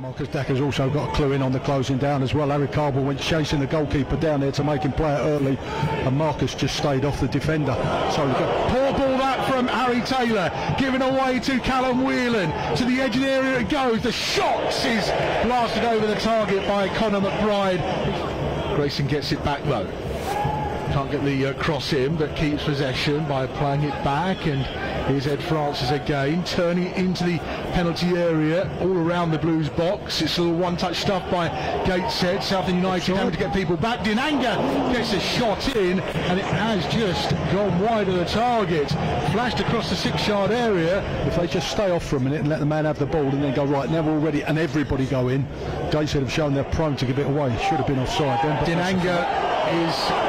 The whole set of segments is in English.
Marcus Dacker's also got a clue in on the closing down as well. Harry Cardwell went chasing the goalkeeper down there to make him play it early, and Marcus just stayed off the defender. So we've got Poor ball that from Harry Taylor, given away to Callum Whelan. To the edge of the area it goes. The shot is blasted over the target by Conor McBride. Grayson gets it back though. Can't get the uh, cross in, but keeps possession by playing it back. And here's Ed Francis again, turning it into the penalty area, all around the Blues box. It's a little one-touch stuff by Gateshead. Southend United having to get people back. Dinanga gets a shot in, and it has just gone wide of the target. Flashed across the six-yard area. if they just stay off for a minute and let the man have the ball and then go right now we're all ready and everybody go in. Gateshead have shown they're prone to give it away. Should have been offside then. Dinanga is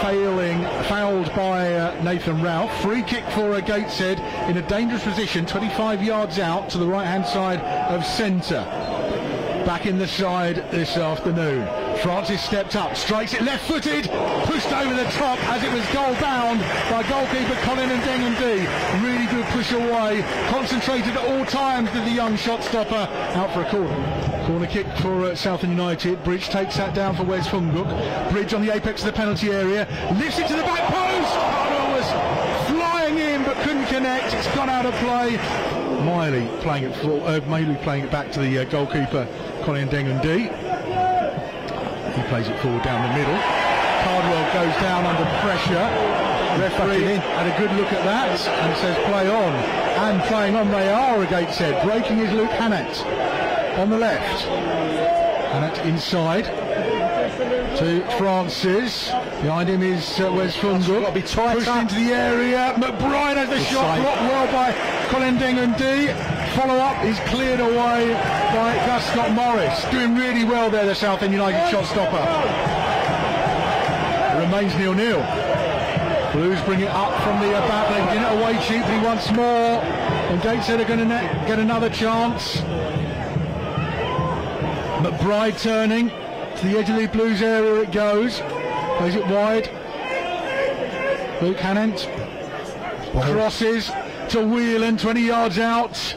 failing, fouled by uh, Nathan Ralph. Free kick for uh, Gateshead in a dangerous position, 25 yards out to the right-hand side of centre. Back in the side this afternoon. Francis stepped up, strikes it left-footed, pushed over the top as it was goal-bound by goalkeeper Collin Andeng-Ndi. Really good push away, concentrated at all times did the young shot stopper out for a corner. Corner kick for uh, United. Bridge takes that down for Wes Fonguck. Bridge on the apex of the penalty area, lifts it to the back post. Cardwell was flying in but couldn't connect. It's gone out of play. Miley playing it for, uh, Miley playing it back to the uh, goalkeeper Collin Andeng-Ndi. He plays it forward down the middle. Cardwell goes down under pressure. Referee had a good look at that and says play on. And playing on they are, Gateshead. Breaking is Luke Hannant on the left. Hannant inside to Francis. Behind him is uh, Wes Fonguck. Got to be tighter. Pushed into the area. McBride has the shot blocked well by Collin Andeng-Ndi. Follow up is cleared away by Gus Scott-Morriss. Doing really well there, the Southend United shot stopper. Remains nil-nil. Blues bring it up from the back. They get it away cheaply once more. And Gateshead are going to get another chance. McBride turning to the edge of the Blues area it goes. Plays it wide. Luke Hannant crosses to Whelan, 20 yards out.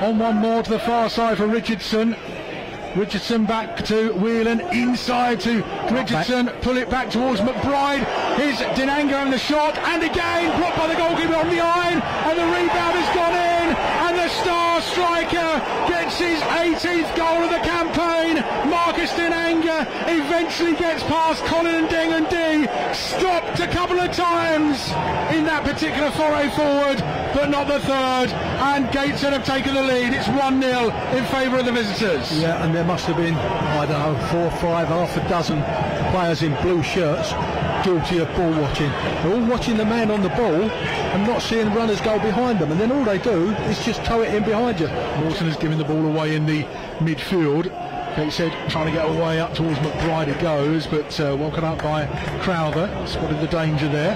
On one more to the far side for Richardson. Richardson back to Whelan, inside to Richardson, pull it back towards McBride. Here's Dinanga and the shot, and again blocked by the goalkeeper on the iron, and the rebound has gone in, and star striker gets his 18th goal of the campaign. Marcus Dinanga eventually gets past Collin Andeng-Ndi, stopped a couple of times in that particular foray forward, but not the third, and Gateshead have taken the lead. It's 1-0 in favour of the visitors. Yeah, and there must have been, I don't know, four, five, half a dozen players in blue shirts guilty of ball watching. They're all watching the man on the ball and not seeing runners go behind them, and then all they do is just tow it in behind you. Morton has given the ball away in the midfield. He said trying to get away up towards McBride it goes, but uh, woken up by Crowther. Spotted the danger there.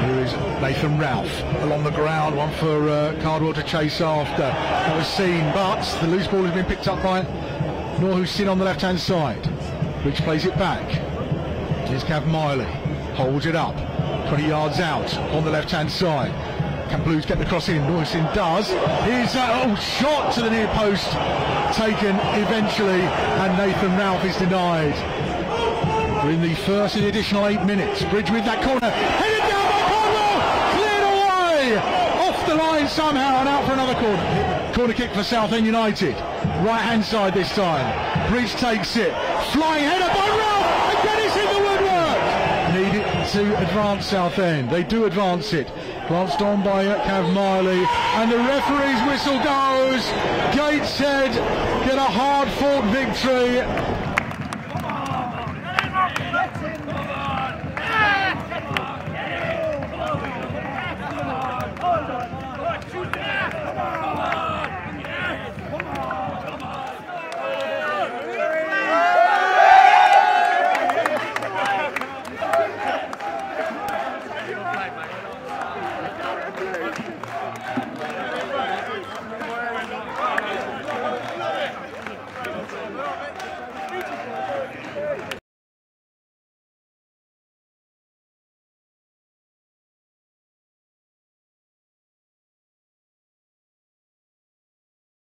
Here is Nathan Ralph along the ground, one for uh, Cardwell to chase after. That was seen, but the loose ball has been picked up by Noor Husin on the left hand side. Rich plays it back. Here's Cav Miley, holds it up, 20 yards out on the left hand side. Can Blues get the cross in? Norton does. Here's a oh, shot to the near post, taken eventually, and Nathan Ralph is denied. We're in the first additional eight minutes. Bridge with that corner, headed down by Cardwell, cleared away, off the line somehow, and out for another corner. Corner kick for Southend United, right hand side this time. Bridge takes it, flying header by Ralph, and Dennis in the woodwork. Need it to advance Southend. They do advance it. Glanced on by Cav Miley, and the referee's whistle goes. Gateshead get a hard-fought victory